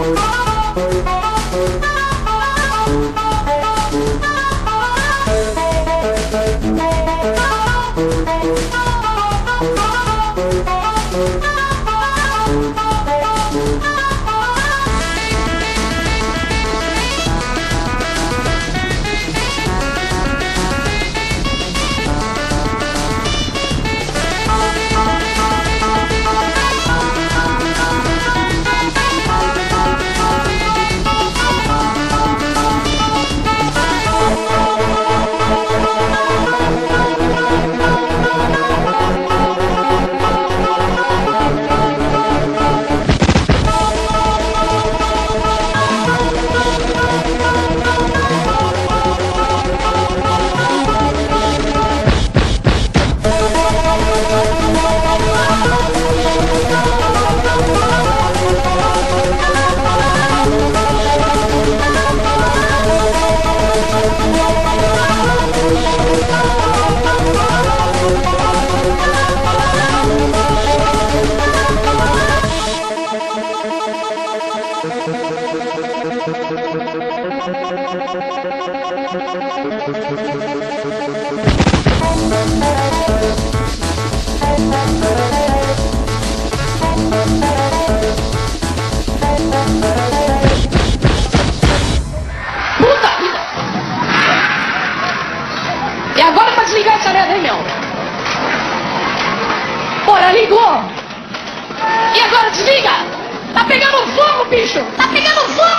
Oh, E agora pra desligar essa merda aí, meu? Bora, ligou! E agora desliga! Tá pegando fogo, bicho! Tá pegando fogo,